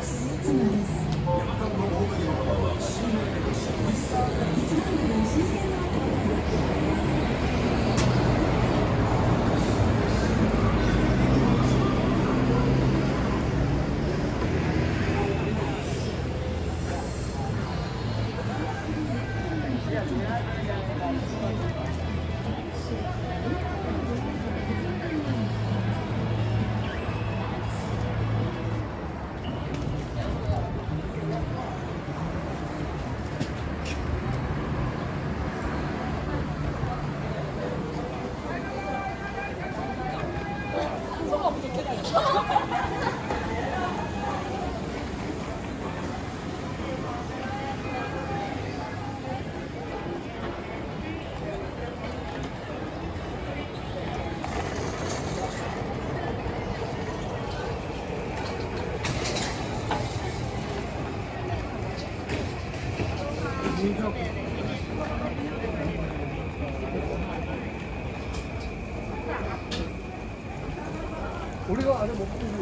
妻です。俺はあれ持ってるよ。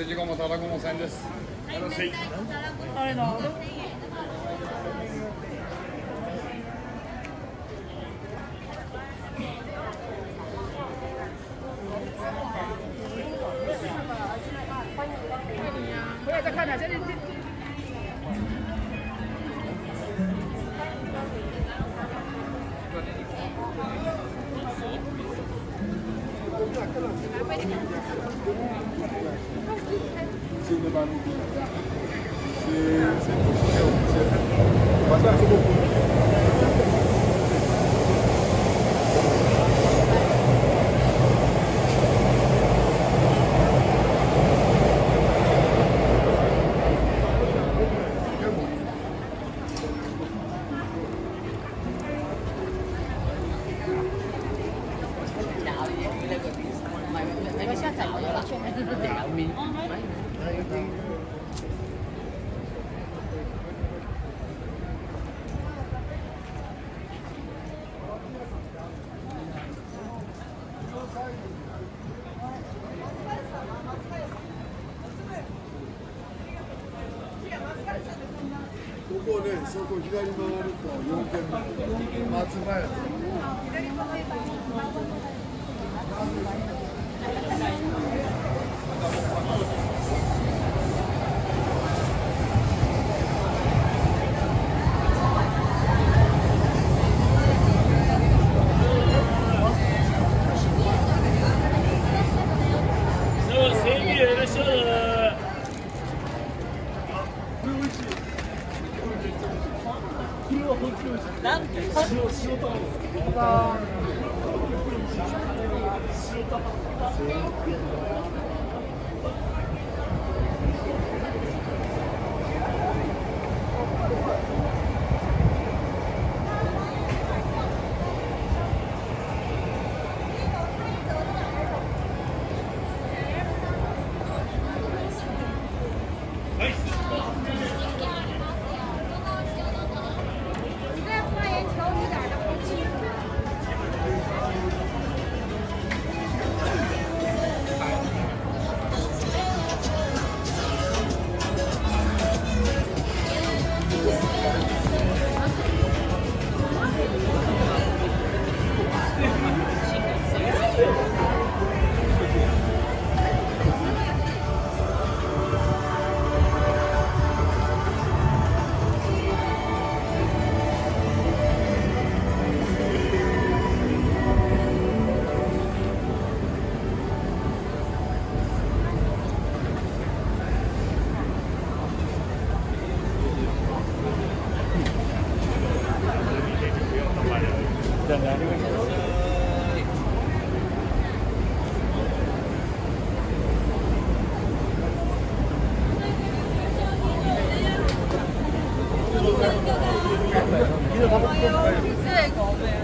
セジゴもタラゴも線です。よろしい。あれだ。不要再看了，这这。ここね、そこ左回ると4軒目、松前。そう、整備よろしくだ。再花言巧语点的空气。こ这个